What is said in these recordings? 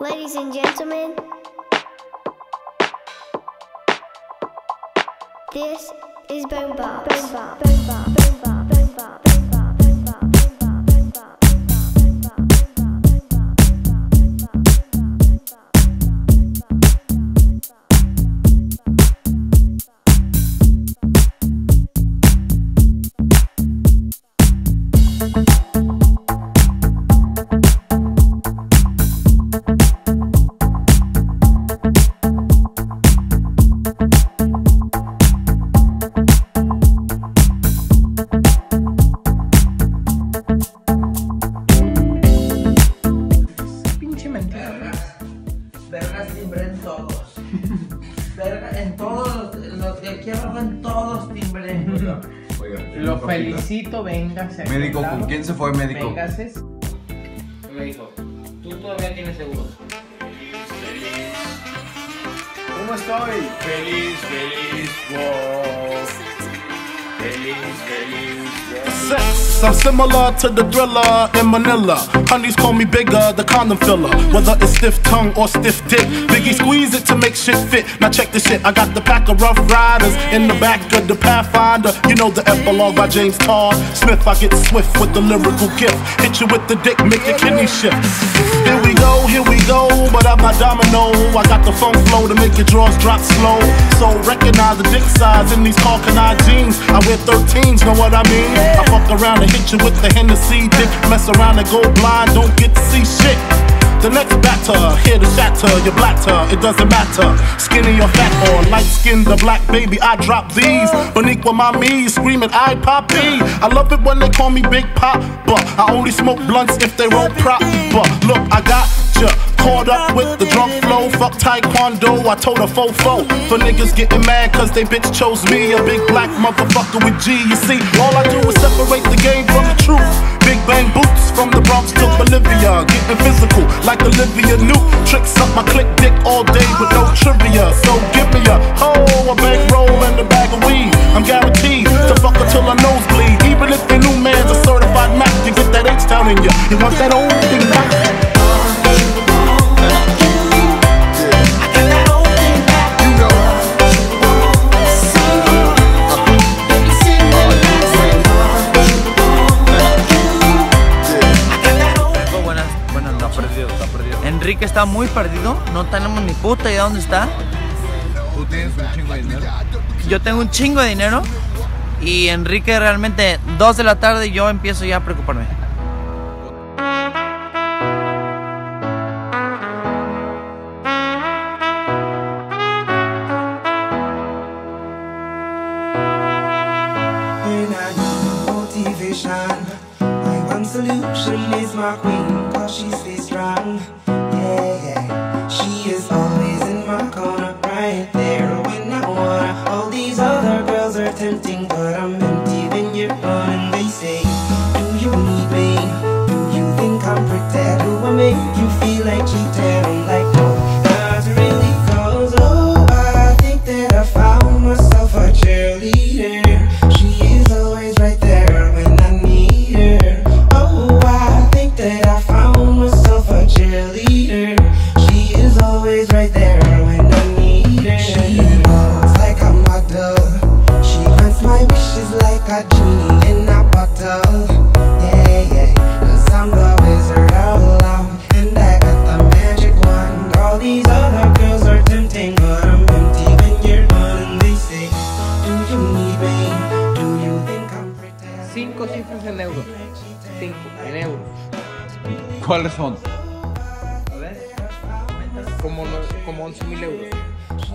Ladies and gentlemen, this is Bone Bob. Boom Bob. Boom Pinche mentira. Verga timbre en todos. Verga en todos los, los de aquí abajo en todos timbre. Oiga, Lo felicito, véngase. Médico, ¿con quién se fue médico? Véngase. Me dijo, tú todavía tienes seguro. ¿Cómo estoy? Feliz, feliz, wow. Sex, I'm similar to the thriller in Manila. Honeys call me bigger, the condom filler. Whether it's stiff tongue or stiff dick, Biggie squeeze it to make shit fit. Now check this shit, I got the pack of rough riders in the back of the Pathfinder. You know the epilogue by James Todd Smith. I get swift with the lyrical gift. Hit you with the dick, make your kidney shift. Here we go, here we go, domino. I got the funk flow to make your drawers drop slow. So recognize the dick size in these Karl Kani jeans. I wear 13s, know what I mean? I fuck around and hit you with the Hennessy dick. Mess around and go blind, don't get to see shit. The next batter, here to shatter your blatter, it doesn't matter. Skinny or fat or light skinned or black baby, I drop these. Boniqua mommy screaming, I poppy. I love it when they call me Big Pop, but I only smoke blunts if they roll prop. But look, I got ya caught up with the drunk flow. Fuck taekwondo, I told a fofo. For niggas getting mad cause they bitch chose me, a big black motherfucker with G. You see, all I do is separate the game from the truth. Big bang boots from the Bronx to Bolivia, getting physical like Olivia Newt. Tricks up my click dick all day with no trivia. So give me a hoe, a bankroll, and a bag of weed. I'm guaranteed to fuck until till her nose bleed. Even if the new man's a certified Mac, you get that H down in you. You want that old Enrique está muy perdido, no tenemos ni puta idea dónde está. Tú tienes un chingo de dinero. Yo tengo un chingo de dinero y Enrique realmente 2 de la tarde y yo empiezo ya a preocuparme. When I need motivation, my one solution is my queen, cause she stays strong. Right there when I need her. She looks like a model. She grants my wishes like a genie in a bottle. Yeah, yeah. Cause I'm the wizard of love. And I got the magic wand. All these other girls are tempting, but I'm empty when you're gone. They say, Do you need me? Do you think I'm pretty? Cinco cifras en euros. Cinco, en euros. ¿Cuáles son? Como, no- como 11 mil euros.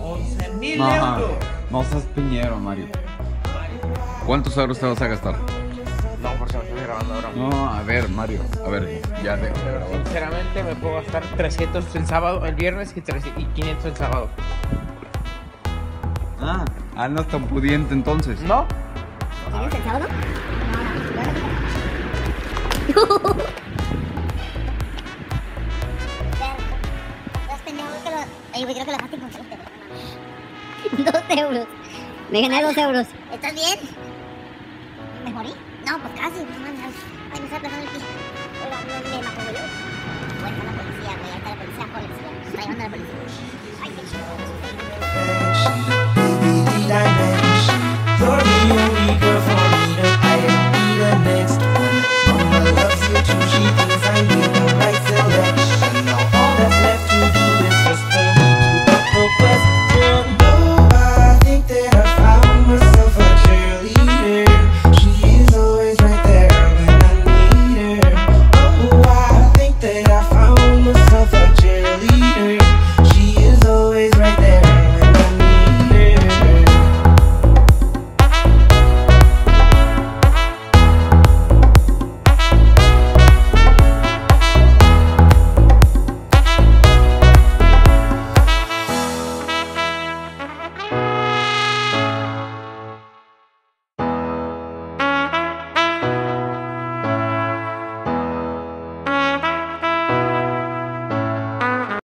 11 mil Ajá. No seas piñero, Mario. ¿Cuántos euros te vas a gastar? No, por si me estoy grabando ahora. No, a ver, Mario. A ver, ya deja de grabar. sinceramente me puedo gastar 300 el sábado, el viernes y, 300 y 500 el sábado. Ah, ah, no es tan pudiente entonces. ¿No? ¿Tienes el sábado? Los Me gané dos euros. ¿Estás bien? ¿Me morí? No, pues casi. Ay, me está. Me la policía, güey. Está la policía. Está policía. Qué.